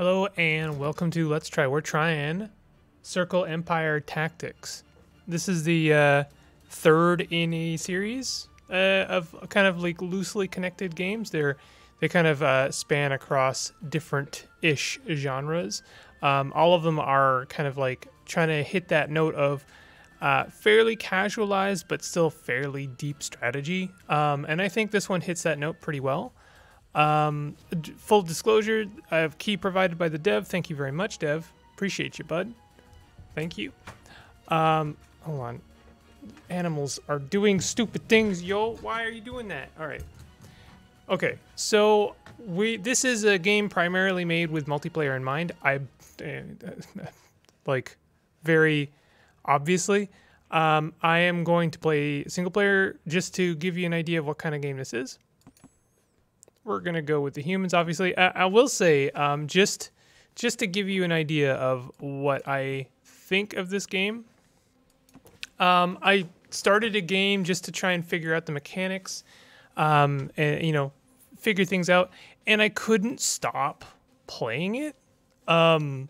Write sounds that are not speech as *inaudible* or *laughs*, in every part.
Hello and welcome to Let's Try. We're trying Circle Empire Tactics. This is the uh, third in a series uh, of kind of like loosely connected games. They're they kind of uh, span across different ish genres. Um, all of them are kind of like trying to hit that note of uh, fairly casualized but still fairly deep strategy. Um, and I think this one hits that note pretty well. Um, full disclosure, I have key provided by the dev. Thank you very much, dev. Appreciate you, bud. Thank you. Um, hold on. Animals are doing stupid things, yo. Why are you doing that? All right. Okay, so we this is a game primarily made with multiplayer in mind. I *laughs* like very obviously. Um, I am going to play single player just to give you an idea of what kind of game this is we're gonna go with the humans. Obviously, I, I will say um, just just to give you an idea of what I think of this game. Um, I started a game just to try and figure out the mechanics, um, and you know, figure things out, and I couldn't stop playing it. Um,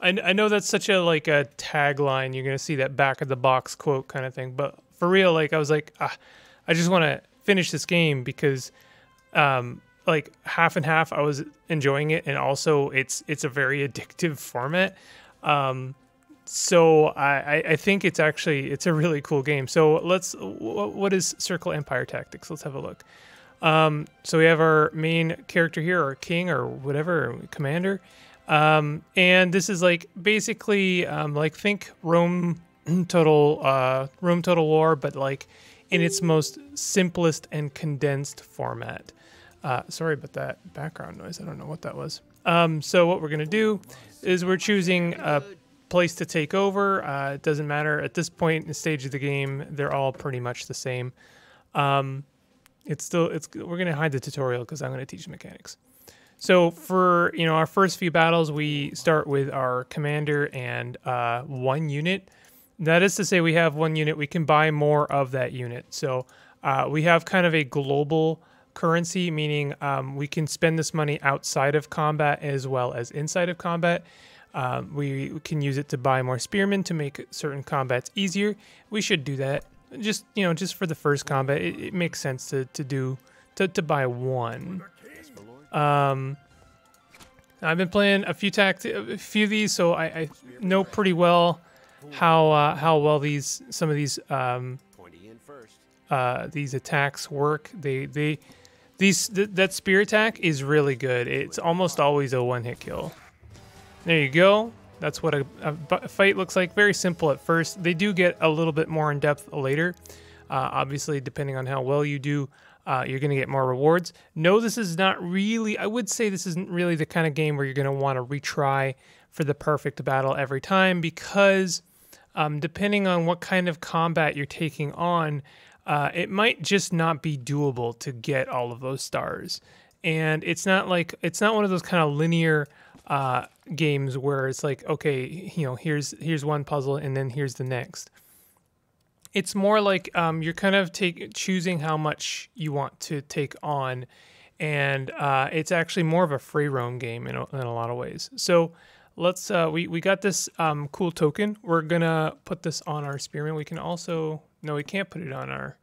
I, I know that's such a like a tagline. You're gonna see that back of the box quote kind of thing, but for real, like I was like, ah, I just want to finish this game because um, like half and half. I was enjoying it, and also it's it's a very *laughs* addictive format. Um, so I, I think it's actually it's a really cool game. So let's what is Circle Empire Tactics? Let's have a look. Um, so we have our main character here, or king, or whatever, commander. Um, and this is like basically um, like think Rome *clears throat* Total uh, Rome Total War, but like in its most simplest and condensed format. Uh, sorry about that background noise. I don't know what that was. Um, so what we're gonna do is we're choosing a place to take over. Uh, it doesn't matter at this point in the stage of the game. They're all pretty much the same. Um, it's still it's we're gonna hide the tutorial because I'm gonna teach mechanics. So for you know our first few battles, we start with our commander and uh, one unit. That is to say, we have one unit. We can buy more of that unit. So uh, we have kind of a global currency, meaning um, we can spend this money outside of combat as well as inside of combat. Um, we can use it to buy more spearmen to make certain combats easier. We should do that. Just you know, just for the first combat, it, it makes sense to, to do to, to buy one. Um, I've been playing a few tact a few of these, so I, I know pretty well how uh, how well these some of these um, uh, these attacks work. They they these th- that spear attack is really good. It's almost always a one hit kill. There you go. That's what a, a, fight looks like. Very simple at first. They do get a little bit more in depth later. Uh, obviously, depending on how well you do, uh, you're going to get more rewards. No, this is not really, I would say this isn't really the kind of game where you're going to want to retry for the perfect battle every time because um, depending on what kind of combat you're taking on, uh, it might just not be doable to get all of those stars. And it's not like it's not one of those kind of linear uh, games where it's like, okay, you know, here's here's one puzzle and then here's the next. It's more like um, you're kind of take choosing how much you want to take on, and uh, it's actually more of a free roam game in a, in a lot of ways. So let's uh, we we got this um, cool token. We're gonna put this on our spearman. We can also no, we can't put it on our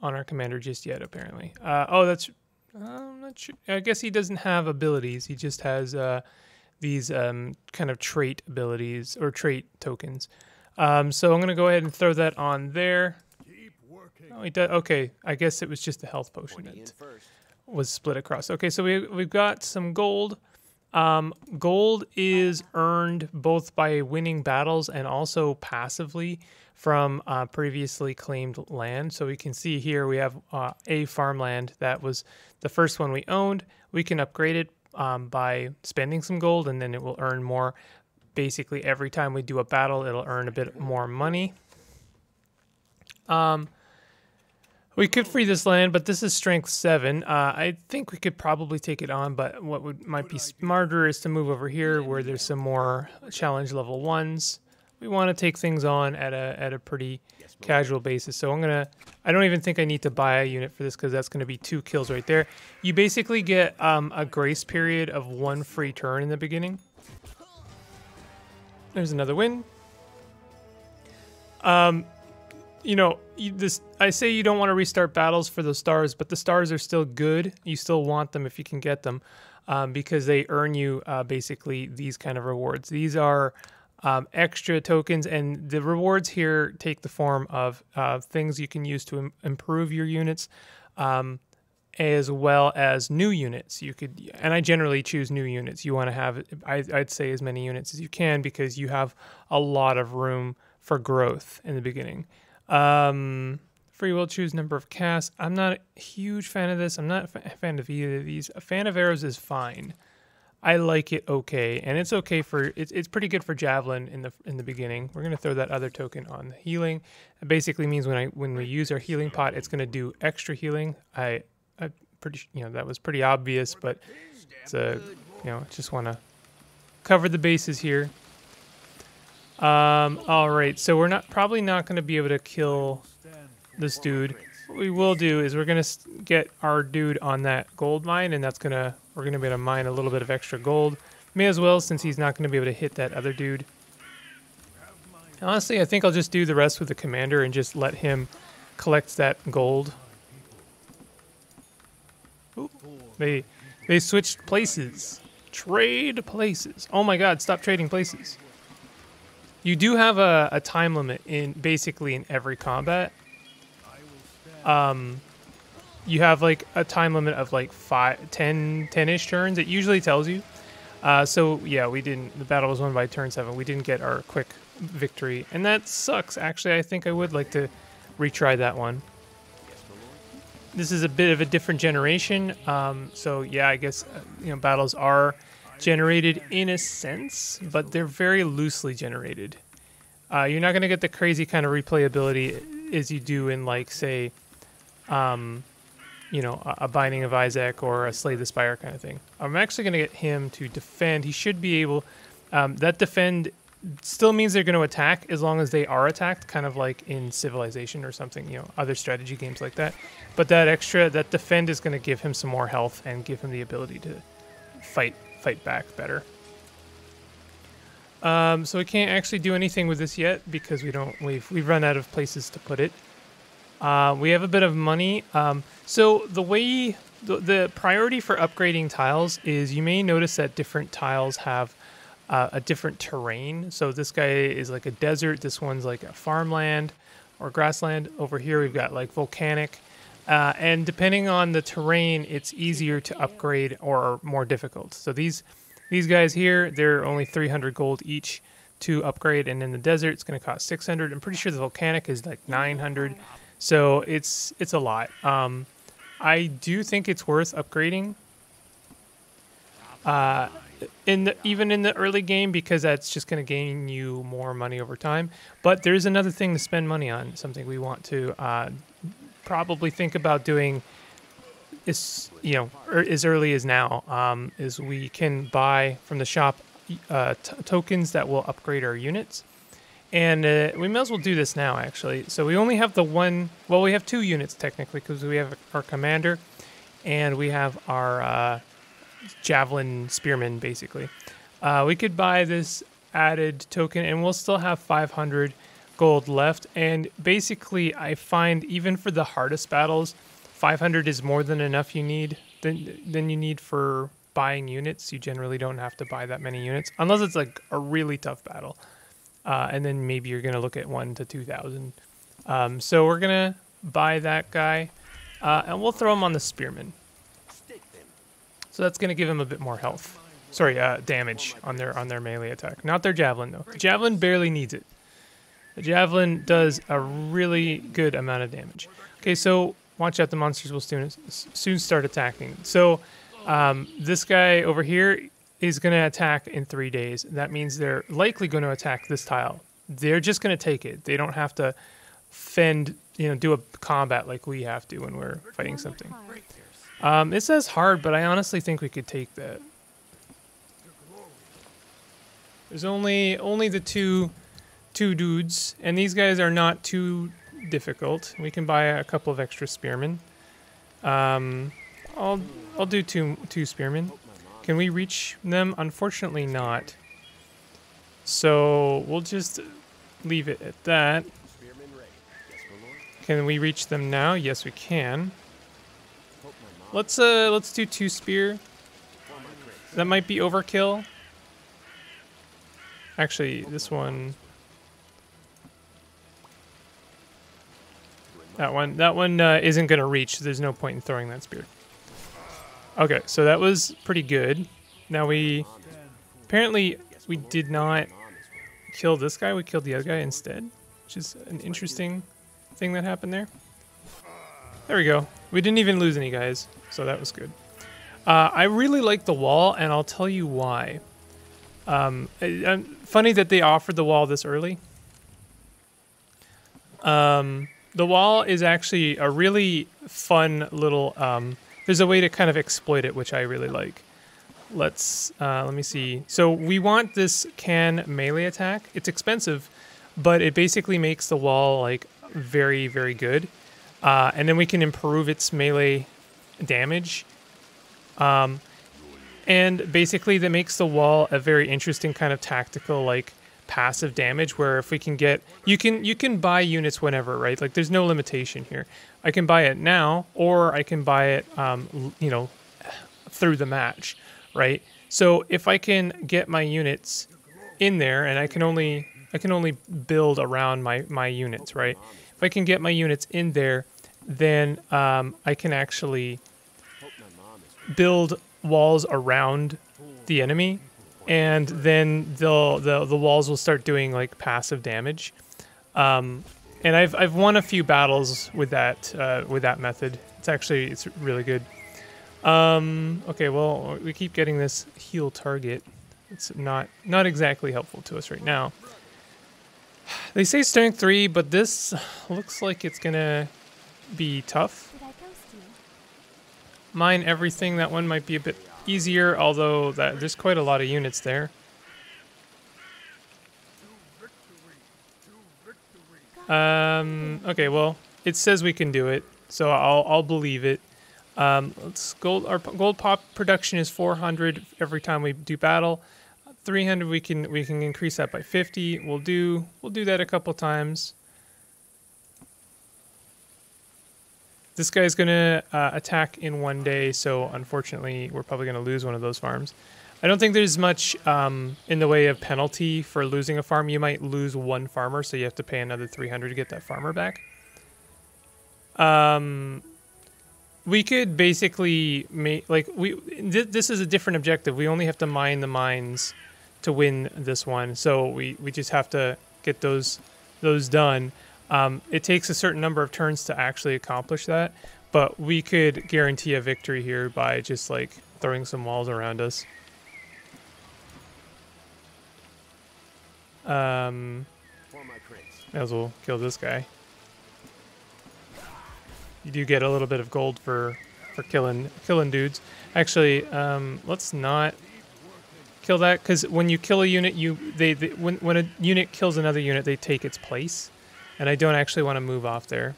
on our commander just yet. Apparently. Uh, oh, that's. I'm not sure. I guess he doesn't have abilities. He just has uh, these um, kind of trait abilities or trait tokens. Um, so I'm gonna go ahead and throw that on there. Oh, he does. Okay, I guess it was just the health potion that was split across. Okay, so we we've got some gold. Um, gold is earned both by winning battles and also passively from uh, previously claimed land. So we can see here we have uh, a farmland that was the first one we owned. We can upgrade it um, by spending some gold and then it will earn more. Basically, every time we do a battle, it'll earn a bit more money. Um, we could free this land, but this is strength seven. Uh, I think we could probably take it on, but what would might be smarter is to move over here where there's some more challenge level ones. We want to take things on at a at a pretty casual basis. So I'm gonna. I don't even think I need to buy a unit for this because that's gonna be two kills right there. You basically get um, a grace period of one free turn in the beginning. There's another win. Um, you know, you, this I say you don't want to restart battles for the stars, but the stars are still good. You still want them if you can get them, um, because they earn you uh, basically these kind of rewards. These are um, extra tokens, and the rewards here take the form of uh, things you can use to Im- improve your units, um, as well as new units. You could, and I generally choose new units. You want to have, I, I'd say, as many units as you can because you have a lot of room for growth in the beginning. Um, free will choose number of casts. I'm not a huge fan of this. I'm not a fan of either of these. A fan of arrows is fine. I like it okay, and it's okay for it's it's pretty good for javelin in the in the beginning. We're gonna throw that other token on the healing. It basically means when I when we use our healing pot, it's gonna do extra healing. I I pretty you know that was pretty obvious, but it's a you know just want to cover the bases here. Um, all right, so we're not probably not going to be able to kill this dude. What we will do is we're going to get our dude on that gold mine, and that's going to we're going to be able to mine a little bit of extra gold. May as well, since he's not going to be able to hit that other dude. Honestly, I think I'll just do the rest with the commander and just let him collect that gold. Ooh, they they switched places. Trade places. Oh my god, stop trading places. You do have a, a time limit in basically in every combat. Um, you have like a time limit of like five, 10, 10-ish turns. It usually tells you. Uh, so yeah, we didn't. The battle was won by turn seven. We didn't get our quick victory, and that sucks. Actually, I think I would like to retry that one. This is a bit of a different generation. Um, so yeah, I guess uh, you know battles are generated in a sense, but they're very loosely generated. Uh, you're not going to get the crazy kind of replayability as you do in like say, um, you know, a, Binding of Isaac or a Slay the Spire kind of thing. I'm actually going to get him to defend. He should be able. Um, that defend still means they're going to attack as long as they are attacked, kind of like in Civilization or something, you know, other strategy games like that. But that extra, that defend is going to give him some more health and give him the ability to fight fight back better. Um, so we can't actually do anything with this yet because we don't we've we've run out of places to put it. Uh, we have a bit of money. Um, so the way the, the, priority for upgrading tiles is you may notice that different tiles have uh, a different terrain. So this guy is like a desert. This one's like a farmland or grassland. Over here we've got like volcanic. Uh, and depending on the terrain, it's easier to upgrade or more difficult. So these these guys here, they're only 300 gold each to upgrade, and in the desert, it's going to cost 600. I'm pretty sure the volcanic is like 900. So it's it's a lot. Um, I do think it's worth upgrading. Uh, in the, even in the early game because that's just going to gain you more money over time. But there's another thing to spend money on, something we want to uh, probably think about doing is you know er, as early as now um, is we can buy from the shop uh, tokens that will upgrade our units and uh, we may as well do this now actually so we only have the one well we have two units technically because we have our commander and we have our uh, javelin spearman basically uh, we could buy this added token and we'll still have 500 gold left and basically i find even for the hardest battles 500 is more than enough you need than than you need for buying units. You generally don't have to buy that many units unless it's like a really tough battle. Uh, and then maybe you're gonna look at one to 2,000. Um, so we're gonna buy that guy, uh, and we'll throw him on the spearman. So that's gonna give him a bit more health. Sorry, uh, damage on their on their melee attack. Not their javelin though. The javelin barely needs it. The javelin does a really good amount of damage. Okay, so watch out, the monsters will soon, soon start attacking. So um, this guy over here is going to attack in three days. That means they're likely going to attack this tile. They're just going to take it. They don't have to fend, you know, do a combat like we have to when we're fighting something. Um, it says hard, but I honestly think we could take that. There's only only the two two dudes, and these guys are not too difficult. We can buy a couple of extra spearmen. Um, I'll I'll do two two spearmen. Can we reach them? Unfortunately, not. So we'll just leave it at that. Can we reach them now? Yes, we can. Let's uh let's do two spear. That might be overkill. Actually, this one That one that one uh, isn't going to reach. So there's no point in throwing that spear. Okay, so that was pretty good. Now we apparently we did not kill this guy. We killed the other guy instead, which is an interesting thing that happened there. There we go. We didn't even lose any guys, so that was good. Uh, I really like the wall, and I'll tell you why. Um, it, funny that they offered the wall this early. Um, the wall is actually a really fun little. There's a way to kind of exploit it, which I really like. Let's uh, let me see. So we want this can melee attack. It's expensive, but it basically makes the wall like very very good, uh, and then we can improve its melee damage. Um, and basically that makes the wall a very interesting kind of tactical like passive damage where if we can get you can you can buy units whenever right like there's no limitation here i can buy it now or i can buy it um, you know through the match right so if i can get my units in there and i can only i can only build around my my units right if i can get my units in there then um, i can actually build walls around the enemy and then they'll the the walls will start doing like passive damage. Um, and I've I've won a few battles with that uh, with that method. It's actually it's really good. Um, okay, well we keep getting this heal target. It's not not exactly helpful to us right now. *sighs* They say strength three, but this looks like it's gonna be tough. Mine everything. That one might be a bit easier, although that there's quite a lot of units there. Um, okay, well, it says we can do it, so I'll, I'll believe it. Um, let's gold, our gold pop production is 400 every time we do battle. 300 we can we can increase that by 50. We'll do we'll do that a couple times. This guy's to uh, attack in one day, so unfortunately, we're probably to lose one of those farms. I don't think there's much um, in the way of penalty for losing a farm. You might lose one farmer, so you have to pay another 300 to get that farmer back. Um, we could basically make like we. Th this is a different objective. We only have to mine the mines to win this one, so we we just have to get those those done. Um, it takes a certain number of turns to actually accomplish that, but we could guarantee a victory here by just like throwing some walls around us. Um, may as well kill this guy. You do get a little bit of gold for for killing killing dudes. Actually, um, let's not kill that because when you kill a unit, you they, they when when a unit kills another unit, they take its place. And I don't actually want to move off there.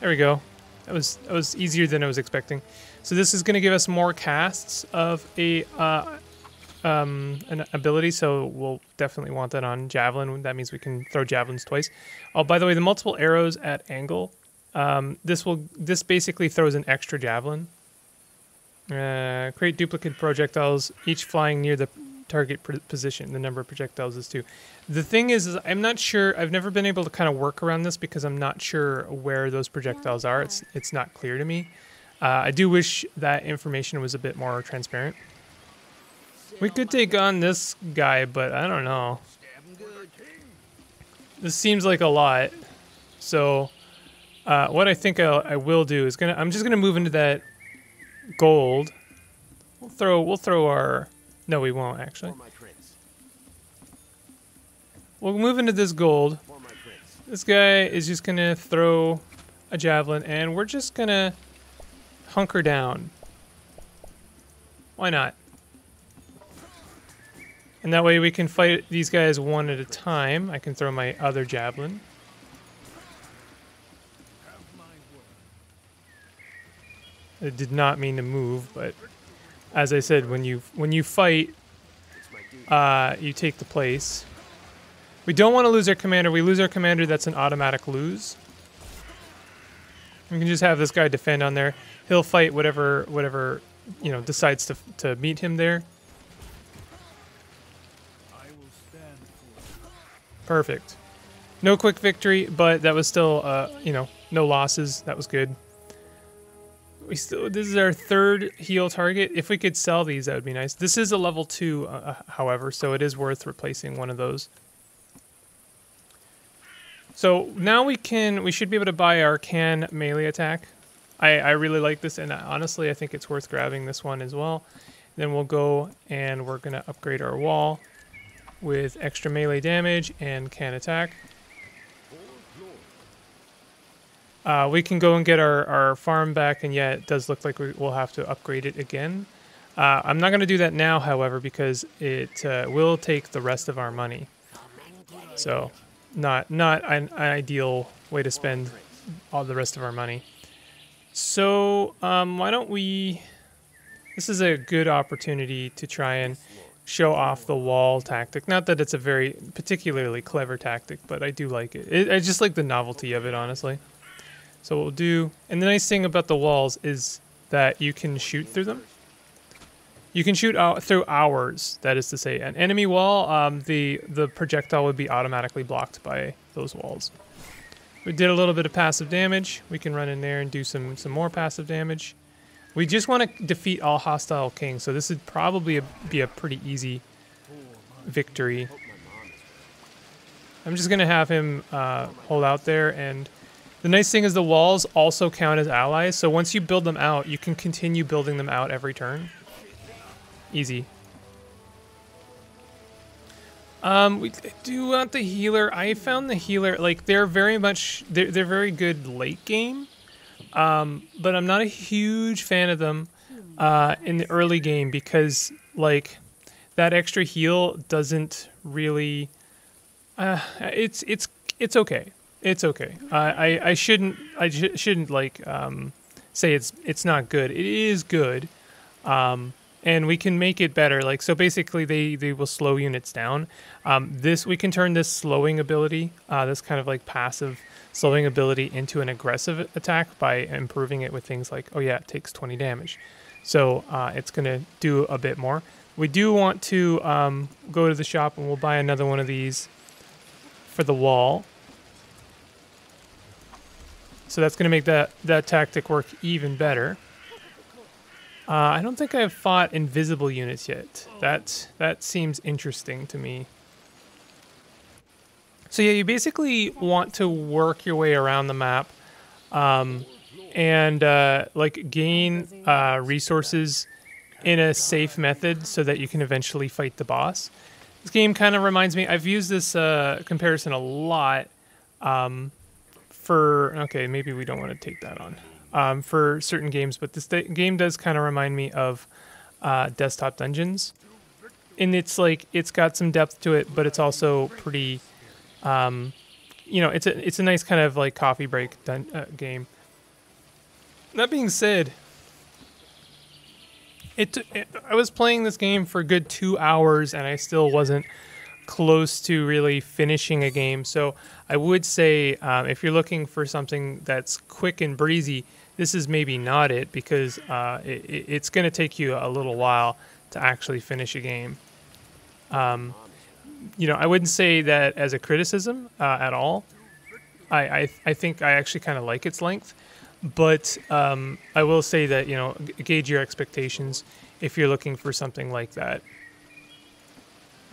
There we go. That was that was easier than I was expecting. So this is going to give us more casts of a uh, um, an ability. So we'll definitely want that on javelin. That means we can throw javelins twice. Oh, by the way, the multiple arrows at angle. Um, this will this basically throws an extra javelin. Uh, create duplicate projectiles, each flying near the target position. The number of projectiles is two. The thing is, is I'm not sure. I've never been able to kind of work around this because I'm not sure where those projectiles are. It's it's not clear to me. Uh, I do wish that information was a bit more transparent. We could take on this guy, but I don't know. This seems like a lot. So, uh, what I think I'll, I will do is gonna. I'm just gonna move into that gold. We'll throw. We'll throw our no, we won't, actually. We'll move into this gold. This guy is just to throw a javelin, and we're just to hunker down. Why not? And that way we can fight these guys one at a time. I can throw my other javelin. I did not mean to move, but as I said, when you when you fight, uh, you take the place. We don't want to lose our commander. We lose our commander, that's an automatic lose. We can just have this guy defend on there. He'll fight whatever whatever you know decides to to meet him there. Perfect. No quick victory, but that was still uh, you know no losses. That was good. We still this is our third heal target. If we could sell these, that would be nice. This is a level two, uh, uh however, so it is worth replacing one of those. So now we can, we should be able to buy our can melee attack. I, I really like this, and honestly, I think it's worth grabbing this one as well. Then we'll go and we're going to upgrade our wall with extra melee damage and can attack. Uh, we can go and get our, our farm back, and yet it does look like we will have to upgrade it again. Uh, I'm not going to do that now, however, because it uh, will take the rest of our money. So not not an, an ideal way to spend all the rest of our money. So um, why don't we? This is a good opportunity to try and show off the wall tactic. Not that it's a very particularly clever tactic, but I do like it. it I just like the novelty of it, honestly. So we'll do, and the nice thing about the walls is that you can shoot through them. You can shoot out through ours. That is to say, an enemy wall, um, the the projectile would be automatically blocked by those walls. We did a little bit of passive damage. We can run in there and do some some more passive damage. We just want to defeat all hostile kings, so this would probably be a pretty easy victory. I'm just gonna have him uh, hold out there, and the nice thing is the walls also count as allies. So once you build them out, you can continue building them out every turn. Easy. Um, we do want the healer. I found the healer, like, they're very much, they're, they're very good late game. Um, but I'm not a huge fan of them uh, in the early game because, like, that extra heal doesn't really, uh, it's, it's, it's okay. It's okay. I, I shouldn't, I sh shouldn't, like, um, say it's, it's not good. It is good. Um, and we can make it better. Like so, basically, they they will slow units down. Um, this we can turn this slowing ability, uh, this kind of like passive slowing ability, into an aggressive attack by improving it with things like, oh yeah, it takes 20 damage. So uh, it's gonna do a bit more. We do want to um, go to the shop and we'll buy another one of these for the wall. So that's gonna make that that tactic work even better. Uh, I don't think I've fought invisible units yet. That that seems interesting to me. So yeah, you basically want to work your way around the map, um, and uh, like gain uh, resources in a safe method so that you can eventually fight the boss. This game kind of reminds me. I've used this uh, comparison a lot. Um, for okay, maybe we don't want to take that on um, for certain games, but this game does kind of remind me of uh, Desktop Dungeons. And it's like it's got some depth to it, but it's also pretty, um, you know, it's a it's a nice kind of like coffee break uh, game. That being said, it, it I was playing this game for a good two hours, and I still wasn't close to really finishing a game. So I would say um, if you're looking for something that's quick and breezy, this is maybe not it because uh, it, it's going to take you a little while to actually finish a game. Um, you know, I wouldn't say that as a criticism uh, at all. I, I, I think I actually kind of like its length, but um, I will say that you know gauge your expectations if you're looking for something like that.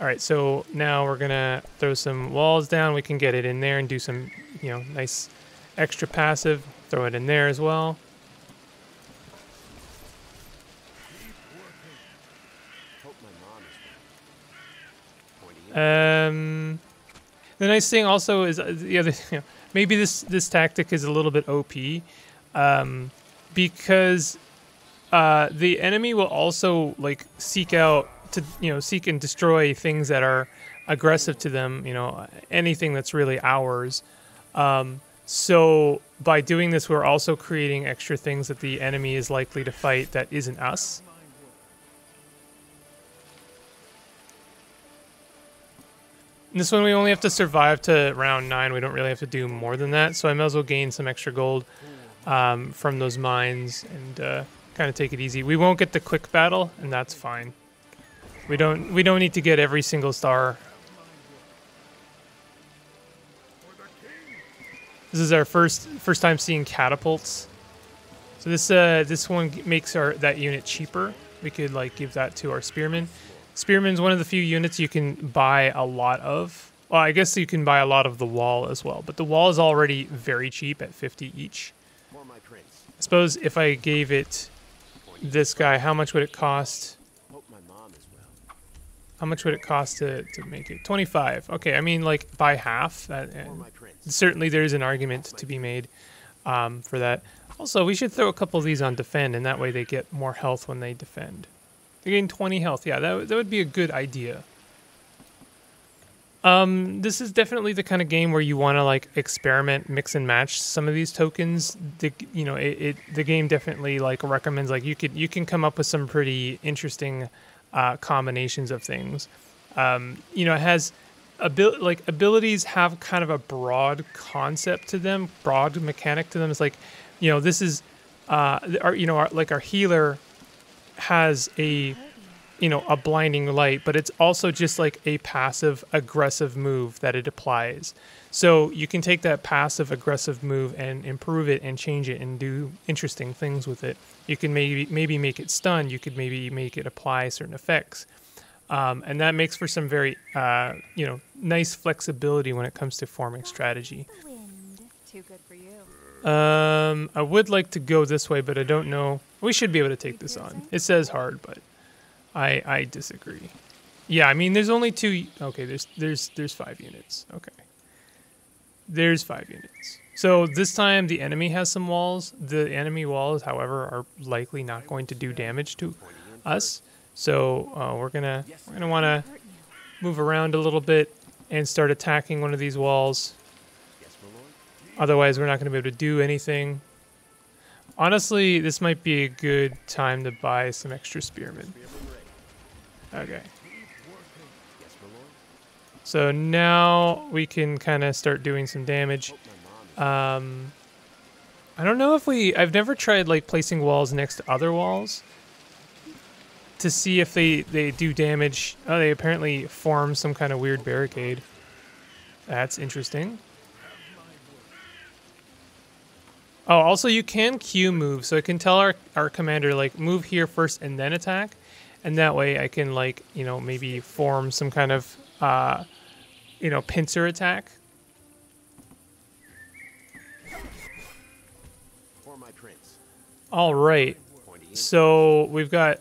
All right, so now we're gonna throw some walls down. We can get it in there and do some, you know, nice extra passive. Throw it in there as well. Um, the nice thing also is uh, the other. *laughs* You know, maybe this this tactic is a little bit OP, um, because uh, the enemy will also like seek out to you know seek and destroy things that are aggressive to them. You know, anything that's really ours. Um, so by doing this, we're also creating extra things that the enemy is likely to fight that isn't us. This one we only have to survive to round 9. We don't really have to do more than that. So I might as well gain some extra gold um, from those mines and uh, kind of take it easy. We won't get the quick battle, and that's fine. We don't we don't need to get every single star. This is our first first time seeing catapults. So this uh, this one makes our that unit cheaper. We could like give that to our spearmen. Spearman's one of the few units you can buy a lot of. Well, I guess you can buy a lot of the wall as well, but the wall is already very cheap at 50 each. I suppose if I gave it this guy, how much would it cost? How much would it cost to, to make it? 25. Okay, I mean, like, by half. That, certainly there's an argument to be made um, for that. Also, we should throw a couple of these on defend, and that way they get more health when they defend. They gain 20 health. Yeah, that, that would be a good idea. Um, this is definitely the kind of game where you want to like experiment, mix and match some of these tokens. The you know it, it, the game definitely like recommends like you could you can come up with some pretty interesting uh, combinations of things. Um, you know, it has abil- like abilities have kind of a broad concept to them, broad mechanic to them. It's like, you know, this is uh, our you know our, like our healer has a you know a blinding light but it's also just like a passive aggressive move that it applies so you can take that passive aggressive move and improve it and change it and do interesting things with it you can maybe maybe make it stun you could maybe make it apply certain effects um, and that makes for some very uh, you know nice flexibility when it comes to forming strategy Too good for you. um, I would like to go this way, but I don't know. We should be able to take this on. It says hard, but I I disagree. Yeah, I mean, there's only two. Okay, there's there's there's five units. Okay, there's five units. So this time the enemy has some walls. The enemy walls, however, are likely not going to do damage to us. So uh, we're gonna we're gonna want to move around a little bit and start attacking one of these walls. Otherwise, we're not to be able to do anything. Honestly, this might be a good time to buy some extra spearmen. Okay. So now we can kind of start doing some damage. Um, I don't know if we... I've never tried like placing walls next to other walls to see if they, they do damage. Oh, they apparently form some kind of weird barricade. That's interesting. Oh, also you can queue move, so I can tell our, our commander like move here first and then attack, and that way I can like you know maybe form some kind of uh, you know pincer attack. All right, so we've got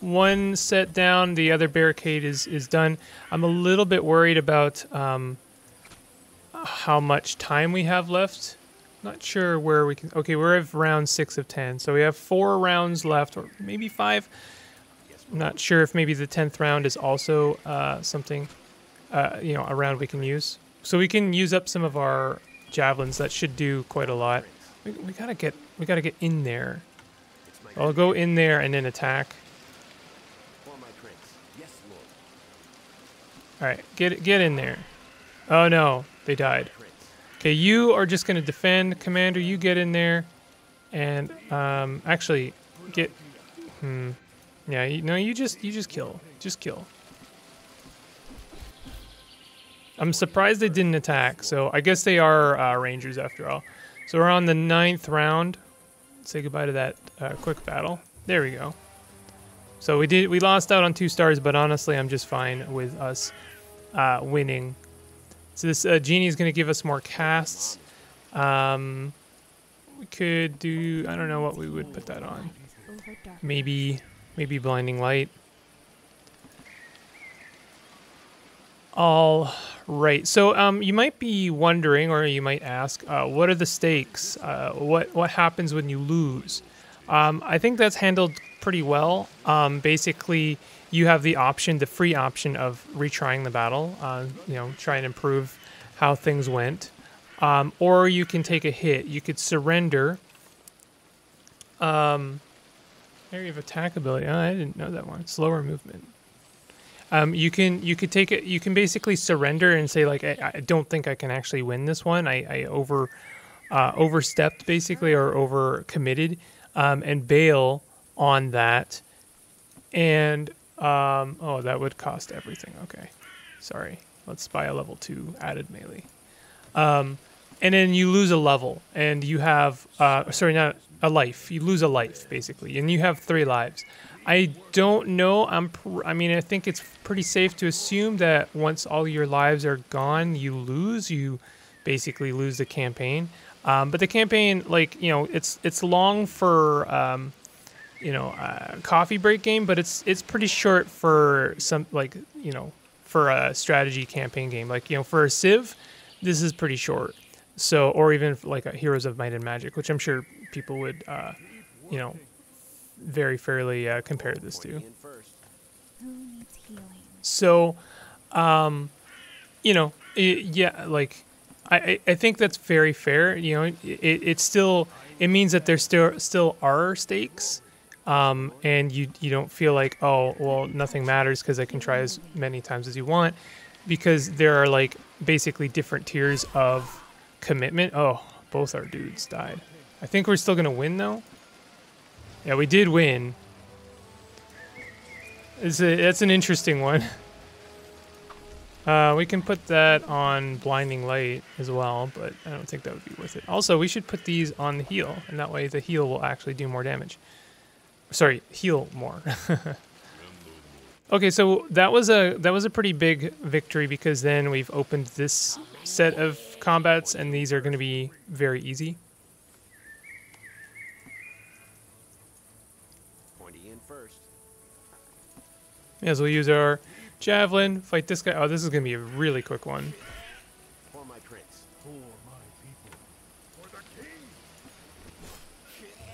one set down. The other barricade is is done. I'm a little bit worried about um, how much time we have left. Not sure where we can. Okay, we're at round six of ten, so we have four rounds left, or maybe five. I'm not sure if maybe the tenth round is also uh, something, uh, you know, a round we can use. So we can use up some of our javelins. That should do quite a lot. We, we gotta get we gotta get in there. I'll go in there and then attack. All right, get get in there. Oh no, they died. Okay, you are just going to defend, Commander. You get in there, and um, actually get. Hmm. Yeah. You, no, you just you just kill. Just kill. I'm surprised they didn't attack. So I guess they are uh, rangers after all. So we're on the ninth round. Say goodbye to that uh, quick battle. There we go. So we did we lost out on two stars, but honestly, I'm just fine with us uh, winning. So this uh, genie is going to give us more casts. Um, we could do I don't know what we would put that on. Maybe maybe blinding light. All right. So um, you might be wondering, or you might ask, uh, what are the stakes? Uh, what what happens when you lose? Um, I think that's handled pretty well. Um, basically, you have the option, the free option of retrying the battle. Uh, you know, try and improve how things went, um, or you can take a hit. You could surrender. Um, area of attack ability. Oh, I didn't know that one. Slower movement. Um, you can you could take it. You can basically surrender and say like I, I don't think I can actually win this one. I, I over uh, overstepped basically or over committed um, and bail on that. And um, oh, that would cost everything. Okay, sorry. Let's buy a level two added melee. Um, and then you lose a level, and you have uh, sorry, not a life. You lose a life basically, and you have three lives. I don't know. I'm. I mean, I think it's pretty safe to assume that once all your lives are gone, you lose. You basically lose the campaign. Um, but the campaign, like you know, it's it's long for um, you know a coffee break game, but it's it's pretty short for some like you know for a strategy campaign game. Like you know for a Civ, this is pretty short. So or even like a Heroes of Might and Magic, which I'm sure people would uh, you know very fairly uh, compare this to. So, um, you know, it, yeah, like I, I think that's very fair. You know, it, it still it means that there still still are stakes, um, and you you don't feel like oh well nothing matters because I can try as many times as you want, because there are like basically different tiers of commitment. Oh, both our dudes died. I think we're still gonna win though. Yeah, we did win. It's a, that's an interesting one. Uh, we can put that on blinding light as well, but I don't think that would be worth it. Also, we should put these on the heal, and that way the heal will actually do more damage. Sorry, heal more. *laughs* okay, so that was a that was a pretty big victory because then we've opened this set of combats, and these are going to be very easy. Pointy in first. As we'll use our javelin, fight this guy. Oh, this is going to be a really quick one. For my prince.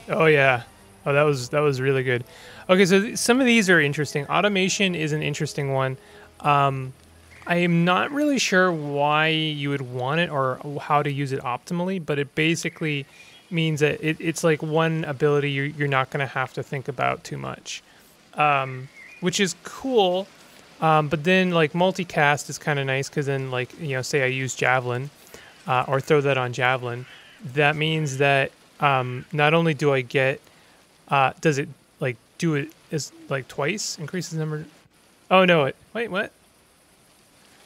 Oh yeah. Oh, that was that was really good. Okay, so some of these are interesting. Automation is an interesting one. Um, I am not really sure why you would want it or how to use it optimally, but it basically means that it, it's like one ability you're, you're not going to have to think about too much, um, which is cool. Um, but then like multicast is kind of nice because then like you know say I use javelin uh, or throw that on javelin, that means that um, not only do I get uh, does it like do it is like twice increases number? Oh no! It wait what?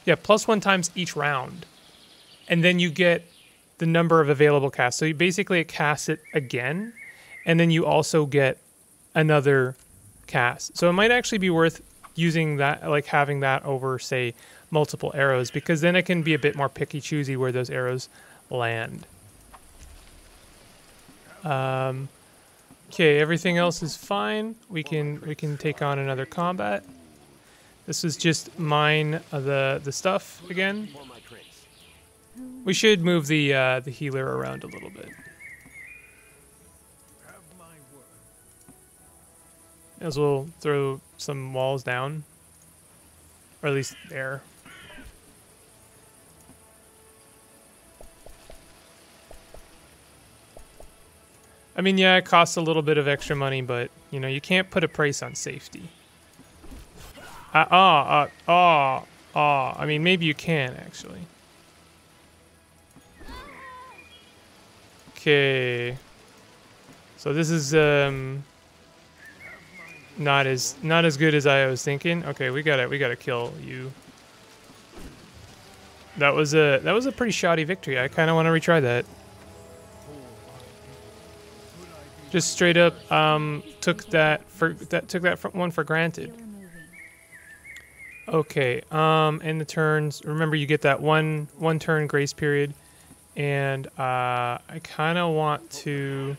Yeah, plus one times each round, and then you get the number of available casts. So you basically cast it again, and then you also get another cast. So it might actually be worth using that, like having that over say multiple arrows, because then it can be a bit more picky choosy where those arrows land. Um, Okay, everything else is fine. We can we can take on another combat. This is just mine uh, the the stuff again. We should move the uh, the healer around a little bit. As we'll throw some walls down, or at least air. I mean, yeah, it costs a little bit of extra money, but you know, you can't put a price on safety. Uh, ah, uh, ah, ah. I mean, maybe you can actually. Okay. So this is um not as not as good as I was thinking. Okay, we got to we got to kill you. That was a that was a pretty shoddy victory. I kind of want to retry that. Just straight up um, took that for that took that one for granted. Okay. Um, in the turns, remember you get that one one turn grace period, and uh, I kind of want to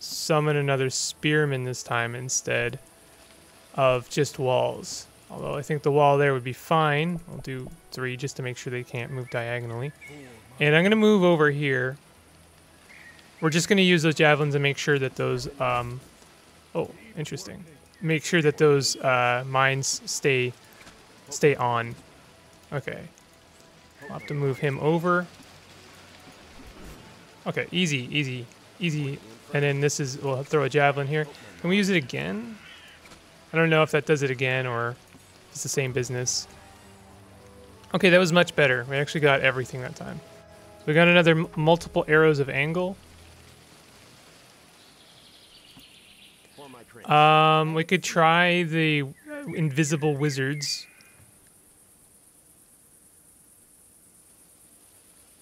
summon another spearman this time instead of just walls. Although I think the wall there would be fine. I'll do three just to make sure they can't move diagonally. And I'm gonna move over here. We're just gonna use those javelins and make sure that those. Um, oh, interesting. Make sure that those uh, mines stay stay on. Okay. I'll have to move him over. Okay, easy, easy, easy. And then this is, we'll throw a javelin here. Can we use it again? I don't know if that does it again or it's the same business. Okay, that was much better. We actually got everything that time. We got another multiple arrows of angle. For my prince. Um, we could try the invisible wizards.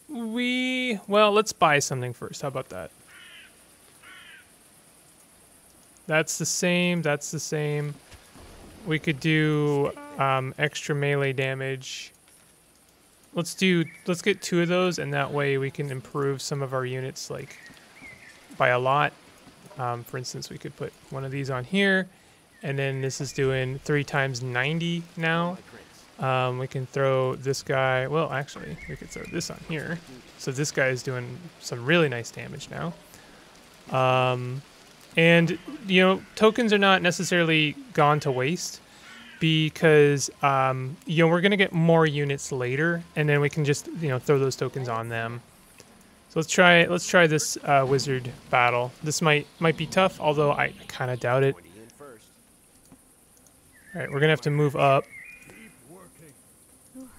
We well, let's buy something first. How about that? That's the same. That's the same. We could do um, extra melee damage. Let's do. Let's get two of those, and that way we can improve some of our units like by a lot. Um, for instance, we could put one of these on here, and then this is doing three times 90 now. Um, we can throw this guy. Well, actually, we could throw this on here. So this guy is doing some really nice damage now. Um, and you know, tokens are not necessarily gone to waste because um, you know we're gonna get more units later, and then we can just you know throw those tokens on them. So let's try let's try this uh, wizard battle. This might might be tough, although I kind of doubt it. 20 in first. All right, we're gonna have to move up.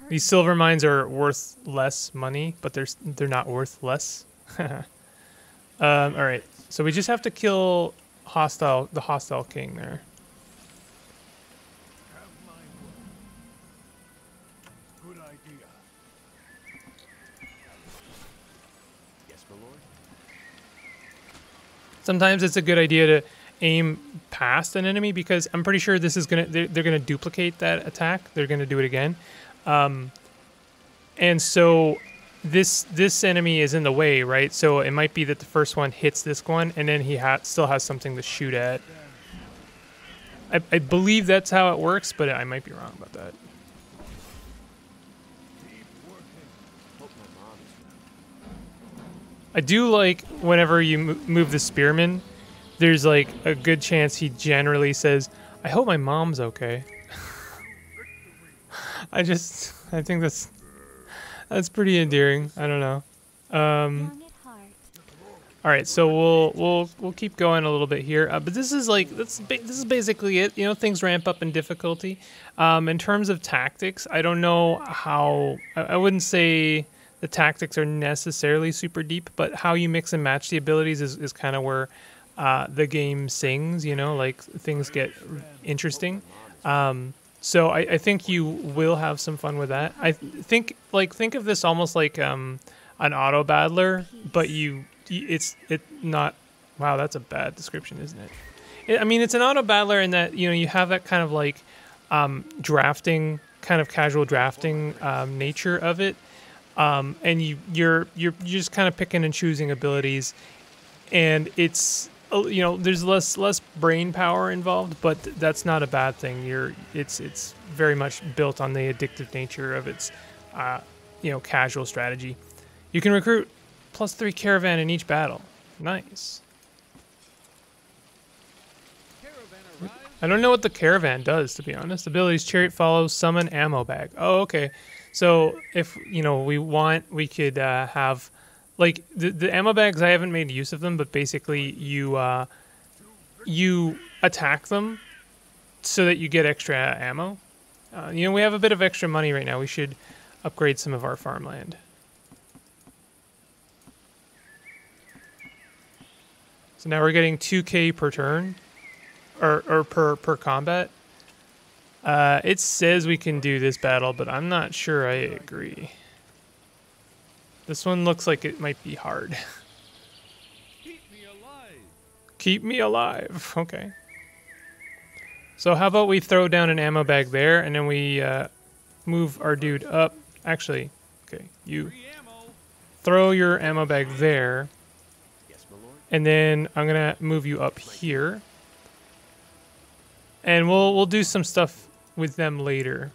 These silver mines are worth less money, but they're they're not worth less. *laughs* um, all right, so we just have to kill hostile the hostile king there. Sometimes it's a good idea to aim past an enemy because I'm pretty sure this is gonna they're, they're gonna duplicate that attack. They're gonna do it again, um, and so this this enemy is in the way, right? So it might be that the first one hits this one, and then he ha- still has something to shoot at. I, I believe that's how it works, but I might be wrong about that. Hope my mom is I do like whenever you mo- move the spearman, there's like a good chance he generally says, "I hope my mom's okay." *laughs* I just, I think that's that's pretty endearing. I don't know. Um, young at heart? all right, so we'll we'll we'll keep going a little bit here, uh, but this is like that's this is basically it. You know, things ramp up in difficulty. Um, in terms of tactics, I don't know how. I, I wouldn't say the tactics are necessarily super deep, but how you mix and match the abilities is, is kind of where uh, the game sings. You know, like things get interesting. Um, so I, I think you will have some fun with that. I th- think like think of this almost like um, an auto battler, but you it's it not. Wow, that's a bad description, isn't it? it I mean, it's an auto battler in that you know you have that kind of like um, drafting, kind of casual drafting um, nature of it, um, and you you're you're just kind of picking and choosing abilities, and it's uh, you know there's less less brain power involved, but that's not a bad thing. You're it's it's very much built on the addictive nature of its uh, you know casual strategy. You can recruit plus three caravan in each battle. Nice. I don't know what the caravan does, to be honest. Abilities chariot follow, summon ammo bag. Oh, okay. So if you know we want, we could uh, have like the the ammo bags. I haven't made use of them, but basically you uh, you attack them so that you get extra ammo. Uh, you know we have a bit of extra money right now. We should upgrade some of our farmland. So now we're getting 2k per turn, or or per per combat. Uh, it says we can do this battle, but I'm not sure I agree. This one looks like it might be hard. *laughs* Keep me alive. Keep me alive. Okay. So how about we throw down an ammo bag there, and then we uh, move our dude up. Actually, okay, you throw your ammo bag there, Yes, my lord. and then I'm gonna move you up here, and we'll we'll do some stuff with them later.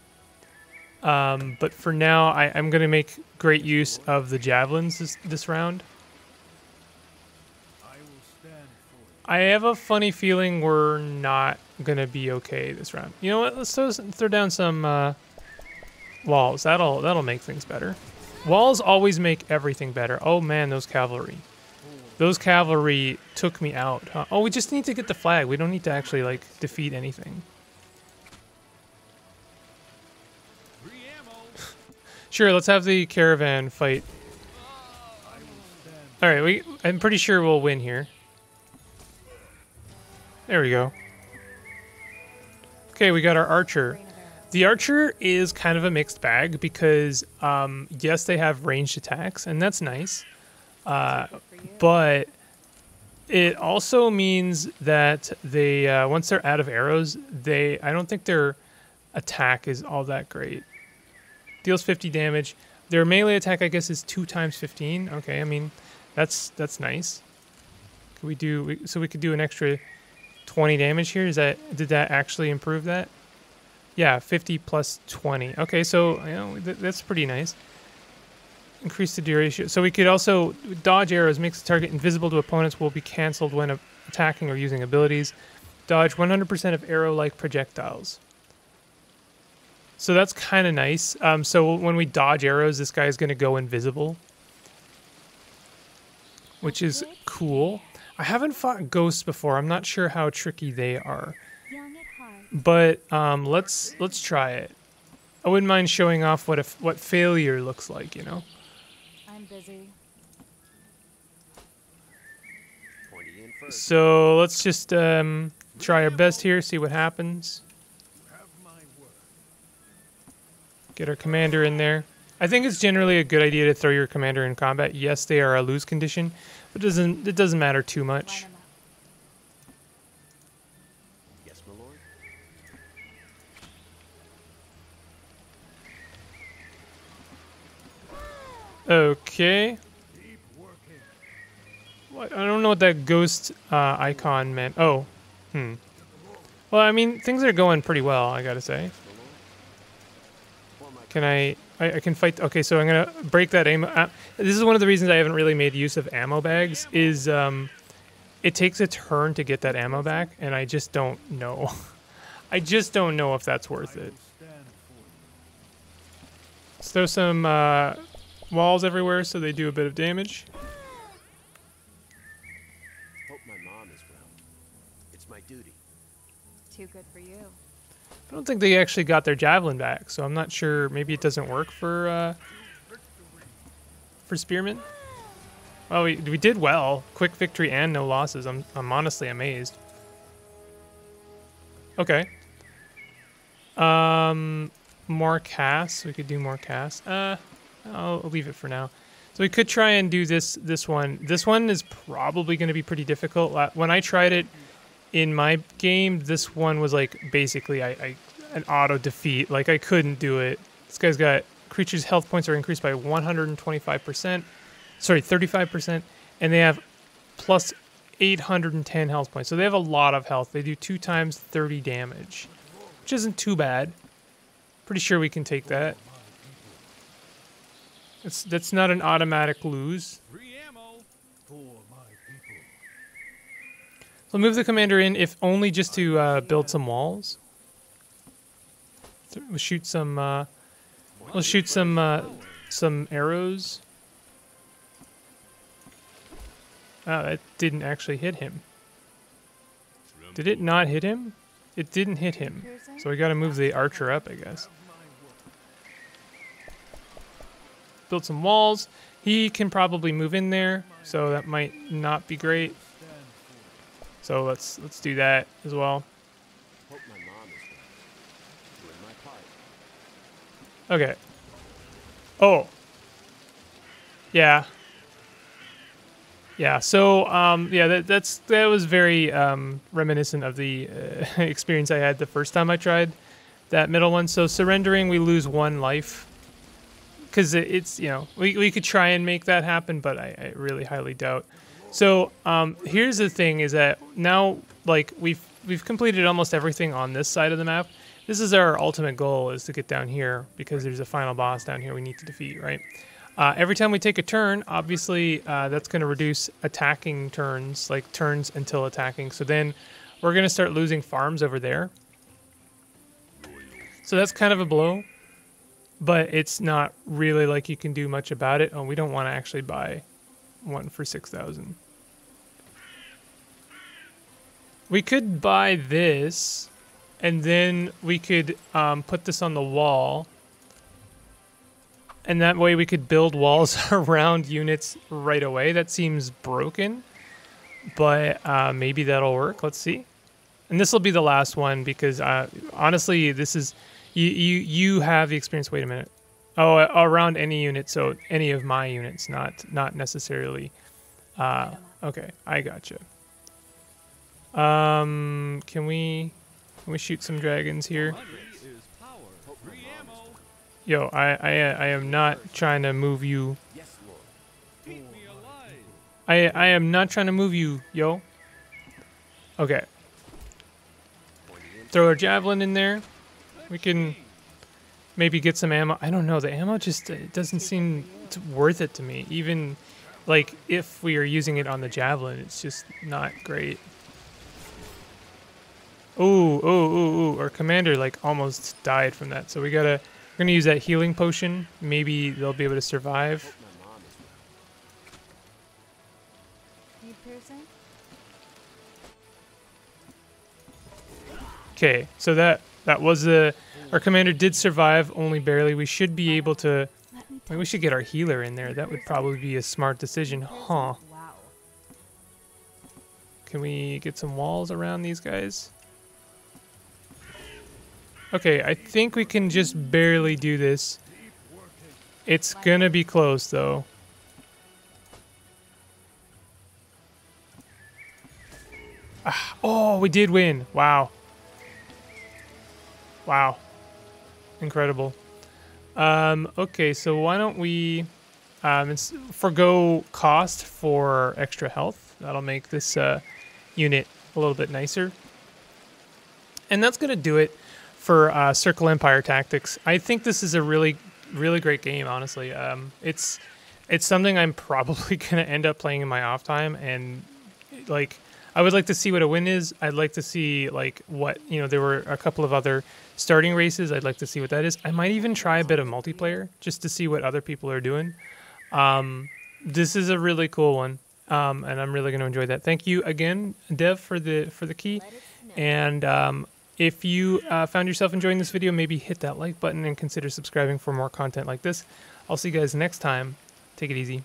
Um, but for now, I, I'm gonna make great use of the javelins this, this round. I have a funny feeling we're not gonna be okay this round. You know what? Let's throw, throw down some uh, walls. That'll that'll make things better. Walls always make everything better. Oh man, those cavalry. Those cavalry took me out. Huh? Oh, we just need to get the flag. We don't need to actually like defeat anything. Sure, let's have the caravan fight. All right, we. I'm pretty sure we'll win here. There we go. Okay, we got our archer. The archer is kind of a mixed bag because, um, yes, they have ranged attacks, and that's nice. Uh, but it also means that they, uh, once they're out of arrows, they. I don't think their attack is all that great. Deals 50 damage. Their melee attack, I guess, is two times 15. Okay, I mean, that's that's nice. Could we do we, so? We could do an extra 20 damage here. Is that did that actually improve that? Yeah, 50 plus 20. Okay, so you know th- that's pretty nice. Increase the duration. So we could also dodge arrows makes the target invisible to opponents. Will be canceled when attacking or using abilities. Dodge 100% of arrow-like projectiles. So that's kind of nice. Um, so when we dodge arrows, this guy is going to go invisible, which is cool. I haven't fought ghosts before. I'm not sure how tricky they are, Young at heart. but um, let's let's try it. I wouldn't mind showing off what a, f- what failure looks like. You know. I'm busy. Pointy in first. So let's just um, try our best here. See what happens. Get our commander in there. I think it's generally a good idea to throw your commander in combat. Yes, they are a lose condition, but it doesn't it doesn't matter too Line much. 'em up. Yes, my lord. Okay. What, I don't know what that ghost uh, icon meant. Oh, hmm. Well, I mean, things are going pretty well. I gotta say. Yes, my lord. For my Can I, I? I can fight. Okay, so I'm gonna break that aim. Uh, this is one of the reasons I haven't really made use of ammo bags. Is um, it takes a turn to get that ammo back, and I just don't know. *laughs* I just don't know if that's worth it. Let's throw some uh, walls everywhere so they do a bit of damage. Hope my mom is well. It's my duty. Too good for you. I think they actually got their javelin back, so I'm not sure. Maybe it doesn't work for uh, for spearmen. Well, we we did well. Quick victory and no losses. I'm I'm honestly amazed. Okay. Um, more casts. We could do more casts. Uh, I'll leave it for now. So we could try and do this this one. This one is probably going to be pretty difficult. When I tried it in my game, this one was like basically I, I an auto defeat. Like I couldn't do it. This guy's got creatures' health points are increased by 125%. Sorry, 35%, and they have plus 810 health points. So they have a lot of health. They do two times 30 damage, which isn't too bad. Pretty sure we can take that. It's, that's not an automatic lose. So move the commander in, if only just to uh, build some walls. We'll shoot some. Uh, we'll shoot some uh, some arrows. Wow, that didn't actually hit him. Did it not hit him? It didn't hit him. So we got to move the archer up, I guess. Build some walls. He can probably move in there, so that might not be great. So let's let's do that as well. Hope my mom is well. Doing my part. Okay. Oh. Yeah. Yeah. So um, yeah, that that's that was very um, reminiscent of the uh, *laughs* experience I had the first time I tried that middle one. So surrendering, we lose one life because it, it's you know we we could try and make that happen, but I, I really highly doubt. So um, here's the thing: is that now like we've we've completed almost everything on this side of the map. This is our ultimate goal: is to get down here because there's a final boss down here we need to defeat, right? Uh, every time we take a turn, obviously uh, that's going to reduce attacking turns, like turns until attacking. So then we're going to start losing farms over there. So that's kind of a blow, but it's not really like you can do much about it. Oh, we don't want to actually buy one for 6,000. We could buy this, and then we could um, put this on the wall. And that way we could build walls *laughs* around units right away. That seems broken, but uh, maybe that'll work. Let's see. And this will be the last one because uh, honestly, this is you, you you have the experience. Wait a minute. Oh, uh, around any unit, so any of my units, not not necessarily. Uh, okay, I gotcha. Um, can we can we shoot some dragons here? Money is power. Free ammo. Yo, I I uh, I am not trying to move you. Yes, Lord. Keep me alive. I I am not trying to move you, yo. Okay. Throw a javelin in there. We can maybe get some ammo. I don't know. The ammo just it doesn't seem worth it to me. Even like if we are using it on the javelin, it's just not great. Ooh, ooh, ooh, ooh. Our commander like almost died from that. So we gotta we're gonna use that healing potion. Maybe they'll be able to survive. Okay, so that that was a our commander did survive only barely. We should be able to. Let me Maybe we should get our healer in there. That would probably be a smart decision, huh? Can we get some walls around these guys? Okay, I think we can just barely do this. It's gonna be close though. Ah, oh, we did win. Wow. Wow. Incredible. Um, okay, so why don't we um, cost for extra health? That'll make this uh, unit a little bit nicer. And that's going to do it for uh, Circle Empire Tactics. I think this is a really, really great game. Honestly, um, it's it's something I'm *laughs* probably going to end up playing in my off time, and like I would like to see what a win is. I'd like to see like what you know. There were a couple of other starting races. I'd like to see what that is. I might even try a bit of multiplayer just to see what other people are doing. Um, this is a really cool one, um, and I'm really going to enjoy that. Thank you again, Dev, for the for the key. And um, if you uh, found yourself enjoying this video, maybe hit that like button and consider subscribing for more content like this. I'll see you guys next time. Take it easy.